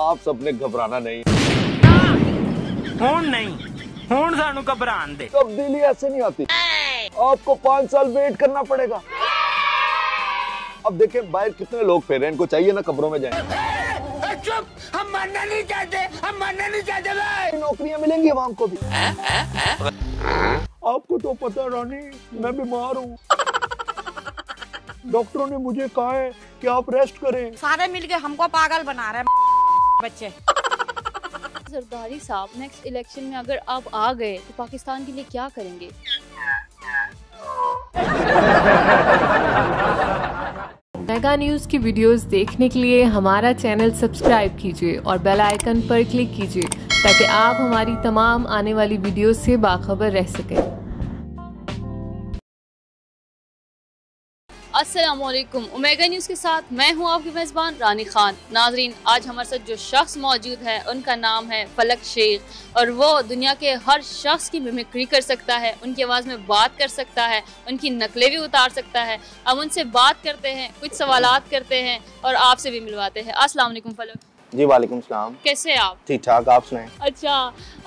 आप सबने घबराना नहीं। नहीं। सानू घबरा दे। तब्दीली ऐसे नहीं आती। आपको पाँच साल वेट करना पड़ेगा। अब देखें बाहर कितने लोग फेरे इनको चाहिए ना कब्रों में जाए। चुप! हम मरना नहीं चाहते। हम नहीं चाहते भाई। नौकरियाँ मिलेंगी वहाँ को भी। आपको तो पता रानी मैं बीमार हूँ। डॉक्टरों ने मुझे कहा है कि आप रेस्ट करें। सारे मिलके हमको पागल बना रहे हैं। बच्चे। जरदारी साहब नेक्स्ट इलेक्शन में अगर आप आ गए तो पाकिस्तान के लिए क्या करेंगे? मेगा न्यूज़ की वीडियोस देखने के लिए हमारा चैनल सब्सक्राइब कीजिए और बेल आइकन पर क्लिक कीजिए ताकि आप हमारी तमाम आने वाली वीडियोस से बाखबर रह सकें। अस्सलाम उमेगा न्यूज़ के साथ मैं हूँ आपकी मेज़बान रानी खान। नाजरीन, आज हमारे साथ जो शख्स मौजूद है, उनका नाम है फलक शेख। और वो दुनिया के हर शख्स की मिमिक्री कर सकता है, उनकी आवाज़ में बात कर सकता है, उनकी नकलें भी उतार सकता है। अब उनसे बात करते हैं, कुछ सवाल करते हैं और आपसे भी मिलवाते हैं। वालेकुम फलक। जी वालेकुम सलाम। कैसे आप? ठीक ठाक आप सुनाएँ। अच्छा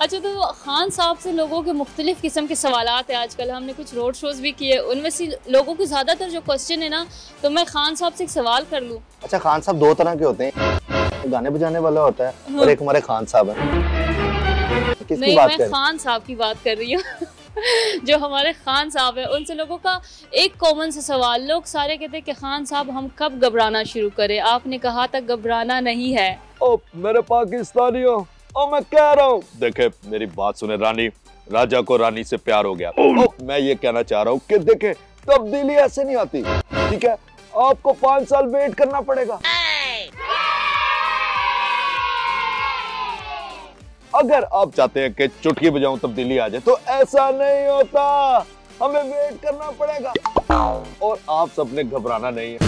अच्छा तो खान साहब से लोगों के मुख्तलिफ़ किस्म के सवाल हैं आजकल हमने कुछ रोड शोज़ भी किए उनमें से लोगों के ज़्यादातर जो क्वेश्चन है ना तो मैं खान साहब से एक सवाल कर लूँ। अच्छा खान साहब दो तरह के होते हैं। गाने बजाने वाला होता है और एक हमारे खान साहब है। किसकी नहीं बात मैं खान साहब की बात कर रही हूँ। जो हमारे खान साहब है, उनसे लोगों का एक कॉमन सा सवाल, लोग सारे कहते हैं कि खान साहब, हम कब घबराना शुरू करें? आपने कहा था घबराना नहीं है। ओ, मेरे पाकिस्तानी मैं कह रहा हूँ। देखे, मेरी बात सुने, रानी। राजा को रानी से प्यार हो गया। ओ, मैं ये कहना चाह रहा हूँ कि देखे, तब्दीली ऐसे नहीं आती। ठीक है? आपको पाँच साल वेट करना पड़ेगा। अगर आप चाहते हैं कि चुटकी बजाऊ तब्दीली आ जाए तो ऐसा नहीं होता। हमें वेट करना पड़ेगा। और आप सबने घबराना नहीं है।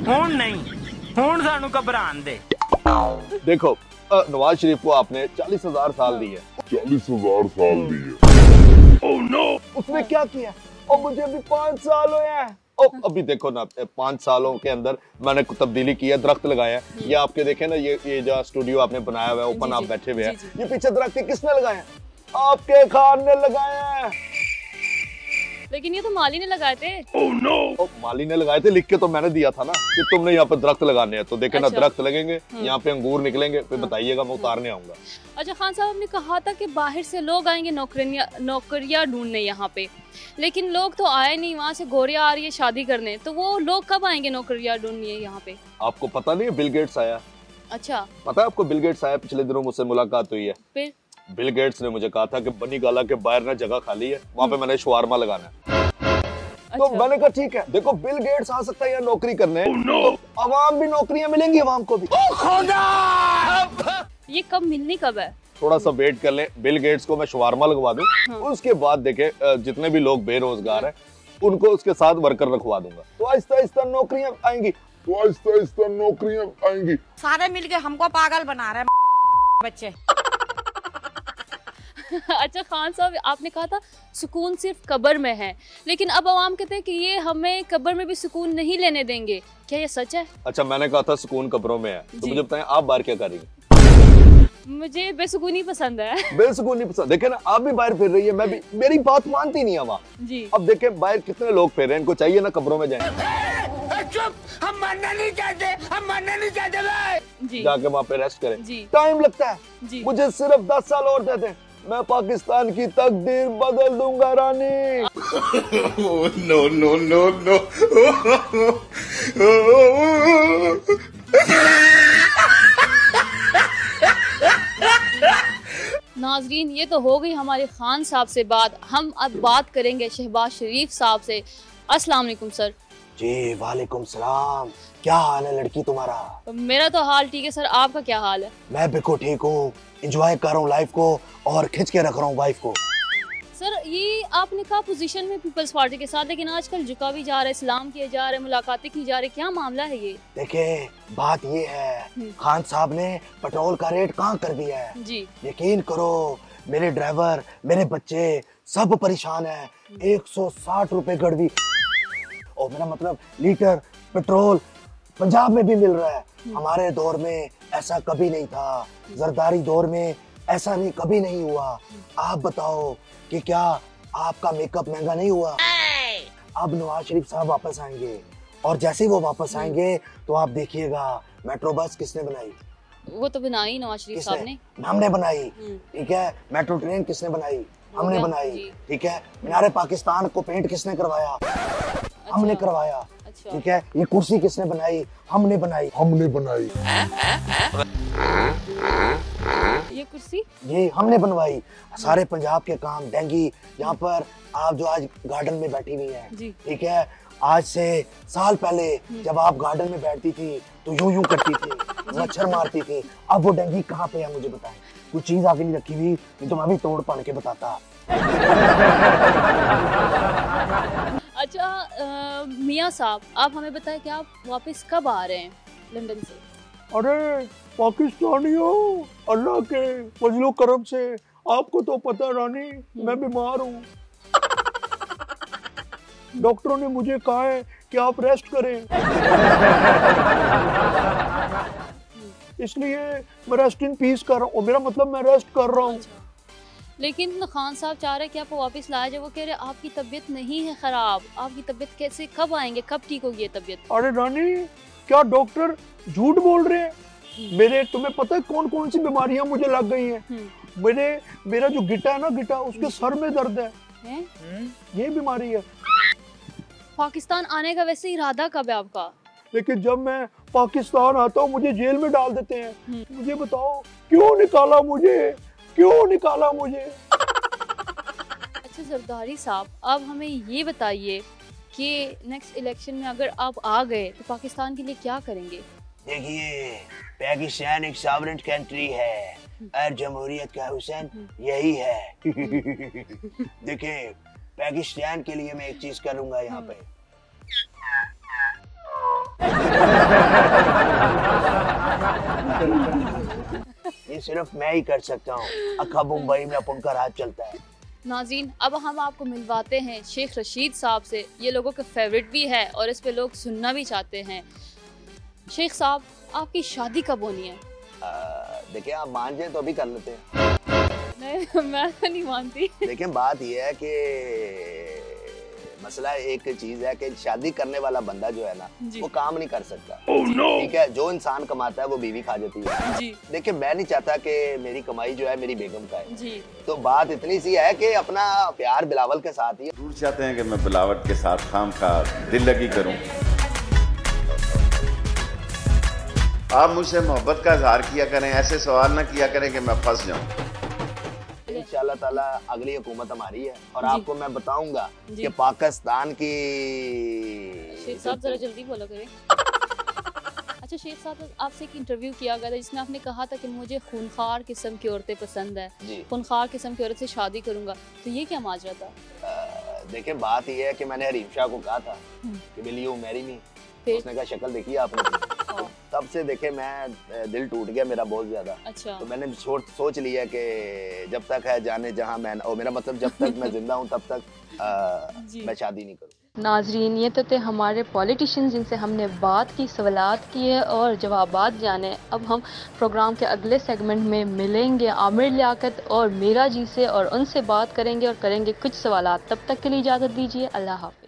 घबरा नहीं? सानू दे? देखो नवाज़ शरीफ को आपने चालीस हज़ार साल दिए चालीस हज़ार साल दिए oh, no! उसने क्या किया? और मुझे अभी पाँच साल हुए हैं। और अभी देखो ना पाँच सालों के अंदर मैंने तब्दीली की है दरख्त लगाया हैं। ये आपके देखे ना ये ये जो स्टूडियो आपने बनाया हुआ है ओपन आप बैठे हुए हैं। ये पीछे दरख्त किसने लगाया आपके खान ने लगाया हैं। लेकिन ये तो माली ने लगाए थे। और माली ने लगाए थे लिख के तो मैंने दिया था ना कि तुमने यहाँ पे दरख्त लगाने हैं। तो देखे अच्छा। ना। दरख्त लगेंगे यहाँ पे अंगूर निकलेंगे फिर बताइएगा मैं उतारने आऊँगा। अच्छा खान साहब ने कहा था कि बाहर से लोग आएँगे नौकरियाँ नौकरियाँ ढूँढने यहाँ पे। लेकिन लोग तो आए नहीं वहाँ से गोरिया आ रही है शादी करने। तो वो लोग कब आएँगे नौकरियाँ ढूँढने यहाँ पे? आपको पता नहीं है बिल गेट्स आया। अच्छा। पता है आपको बिल गेट्स आया पिछले दिनों मुझसे मुलाकात हुई है। फिर? बिल गेट्स ने मुझे कहा था कि बनी गाला के बाहर ना जगह खाली है वहाँ पे मैंने शवारमा लगाना है। तो अच्छा। मैंने कहा ठीक है देखो बिल गेट्स आ सकता है यहाँ नौकरी करने। Oh, no. तो अवाम भी नौकरियाँ मिलेंगी अवाम को भी। Oh, ये कब मिलनी कब है? थोड़ा सा वेट कर लें। बिल गेट्स को मैं शवारमा लगवा दूँ। उसके बाद देखे जितने भी लोग बेरोजगार हैं उनको उसके साथ वर्कर रखवा दूँगा। तो आहिस्ता आहिस्ता नौकरियाँ आएँगी। तो आहिस्ता आहिस्ता नौकरियाँ आएँगी। सारे मिलके हमको पागल बना रहे हैं बच्चे। अच्छा खान साहब आपने कहा था सुकून सिर्फ़ कब्र में है। लेकिन अब आवाम कहते हैं कि ये हमें कब्र में भी सुकून नहीं लेने देंगे। क्या ये सच है? अच्छा मैंने कहा था सुकून कब्रों में है। तो मुझे बताएँ आप बाहर क्या करेंगे मुझे बेसुकूनी पसंद है। बेसुकून पसंद। देखे ना आप भी बाहर फिर रही है मैं भी मेरी बात मानती नहीं है वहाँ। जी। अब देखे बाहर कितने लोग फिर रहे हैं इनको चाहिए ना कब्रों में जाए? चुप! हम मरना नहीं चाहते हम मरना नहीं चाहते भाई। जाके वहाँ पे रेस्ट करें। टाइम लगता है। जी। मुझे सिर्फ़ दस साल और दे दें। मैं पाकिस्तान की तकदीर बदल दूँगा रानी। No no no no. नाजरीन ये तो हो गई हमारे खान साहब से बात। हम अब बात करेंगे शहबाज शरीफ साहब से। अस्सलाम वालेकुम सर। जी वालेकुम सलाम। क्या हाल है लड़की तुम्हारा? मेरा तो हाल ठीक है सर। आपका क्या हाल है? मैं बिल्कुल ठीक हूँ। इंजॉय कर रहा हूँ लाइफ को और खिंच के रख रहा हूँ वाइफ को। सर ये आपने कहा पोजीशन में पीपल्स पार्टी के साथ लेकिन आजकल झुका भी जा रहा है इस्लाम किए जा रहे मुलाकातें की जा रही क्या मामला है ये? देखिए बात ये है खान साहब ने पेट्रोल का रेट कहाँ कर दिया है? जी। यकीन करो मेरे ड्राइवर मेरे बच्चे सब परेशान है। एक सौ साठ रुपए गड़वी और मेरा मतलब लीटर पेट्रोल पंजाब में भी मिल रहा है। हमारे दौर में ऐसा कभी नहीं था। जरदारी दौर में ऐसा नहीं कभी नहीं हुआ। आप बताओ कि क्या आपका मेकअप महँगा नहीं हुआ? अब नवाज़ शरीफ साहब वापस आएँगे। और जैसे ही वो वापस आएँगे तो आप देखिएगा मेट्रो बस किसने बनाई? वो तो बनाई नवाज़ शरीफ साहब ने। हमने बनाई। हम्म। ठीक है? मेट्रो ट्रेन किसने बनाई? हमने बनाई। ठीक है? मीनारे पाकिस्तान को पेंट किसने करवाया? हमने करवाया। अच्छा। ठीक है? ये कुर्सी किसने बनाई? हमने बनाई। हमने बनाई। ये कुर्सी? ये हमने बनवाई। सारे पंजाब के काम डेंगी यहाँ पर आप जो आज गार्डन में बैठी हुई हैं। ठीक है? आज से साल पहले जब आप गार्डन में बैठती थी तो यूँ यूँ करती थी मच्छर मारती थी। अब वो डेंगी कहाँ पे है मुझे बताएँ? कुछ चीज़ आगे नहीं रखी हुई तो मैं भी तोड़ पान के बताता। अच्छा मियाँ साहब आप हमें बताएँ कि आप वापस कब आ रहे हैं लंदन से? अरे पाकिस्तानियों अल्लाह के फजलो करम से। आपको तो पता रानी मैं बीमार हूँ। डॉक्टरों ने मुझे कहा है कि आप रेस्ट करें। इसलिए मैं रेस्ट इन पीस कर रहा हूँ। मेरा मतलब मैं रेस्ट कर रहा हूँ। अच्छा। लेकिन खान साहब चाह रहे हैं कि आपको वापस लाया जाए। वो कह रहे हैं आपकी तबीयत नहीं है खराब। आपकी तबीयत कैसे कब आएँगे कब ठीक होगी ये तबीयत? अरे रानी क्या डॉक्टर झूठ बोल रहे हैं? मेरे तुम्हें पता है कौन कौन सी बीमारियाँ मुझे लग गई हैं? हम्म, मेरे मेरा जो गिटा है ना गिटा उसके सर में दर्द है। हैं? ये बीमारी है। पाकिस्तान आने का वैसे इरादा कब है आपका? लेकिन जब मैं पाकिस्तान आता हूँ मुझे जेल में डाल देते हैं। हम्म। मुझे बताओ क्यों निकाला मुझे? क्यों निकाला मुझे? अच्छा जरदारी साहब अब हमें ये बताइए कि नेक्स्ट इलेक्शन में अगर आप आ गए तो पाकिस्तान के लिए क्या करेंगे? देखिए पाकिस्तान एक सॉवरेंट कंट्री है और जमहूरियत का हुसैन यही है। देखिए पाकिस्तान के लिए मैं एक चीज़ करूँगा यहाँ पे। ये सिर्फ़ मैं ही कर सकता हूँ। अखा मुंबई में अपन का राज चलता है। नाजीन अब हम आपको मिलवाते हैं शेख रशीद साहब से। ये लोगों के फेवरेट भी है और इस पे लोग सुनना भी चाहते हैं। शेख साहब आपकी शादी कब होनी है? देखिए आप मान जाए तो अभी कर लेते हैं। नहीं मैं तो नहीं मानती। लेकिन बात यह है कि मसला एक चीज़ है कि शादी करने वाला बंदा जो है ना वो काम नहीं कर सकता। ठीक है? जो इंसान कमाता है वो बीवी खा जाती है। देखिए मैं नहीं चाहता कि मेरी कमाई जो है मेरी बेगम का है जी। तो बात इतनी सी है कि अपना प्यार बिलावल के साथ ही ज़रूर चाहते हैं कि मैं बिलावट के साथ खाम का दिल लगी करूँ। आप मुझसे मोहब्बत का इजहार किया करें ऐसे सवाल ना किया करें कि मैं फंस जाऊँ। इंशाल्लाह ताला अगली हुकूमत हमारी है। और आपको मैं बताऊँगा कि पाकिस्तान की साहब जरा जल्दी बोला करें। अच्छा शेख साहब आपसे एक इंटरव्यू किया गया था जिसमें आपने कहा था कि मुझे खूनखार किस्म की औरतें पसंद है। खूनखार किस्म की औरत से शादी करूँगा। तो ये क्या माजरा था? देखिए बात यह है कि मैंने हरीम शाह को कहा था हम्म। कि विल यू मैरी मी। उसने कहा शक्ल देखी आपने? तब से देखे मैं दिल टूट गया मेरा बहुत ज़्यादा। अच्छा। तो मैंने सोच सोच लिया कि जब तक है जाने जहाँ मैं और मेरा मतलब जब तक मैं ज़िंदा हूँ तब तक जी। मैं शादी नहीं करूँ। नाजरीन ये तो थे हमारे पॉलिटिशियन जिनसे हमने बात की सवालात किए और जवाब जाने। अब हम प्रोग्राम के अगले सेगमेंट में मिलेंगे। आमिर लियाकत और मीरा जी से और उनसे बात करेंगे और करेंगे कुछ सवालात। तब तक के लिए इजाज़त दीजिए। अल्लाह हाफिज़।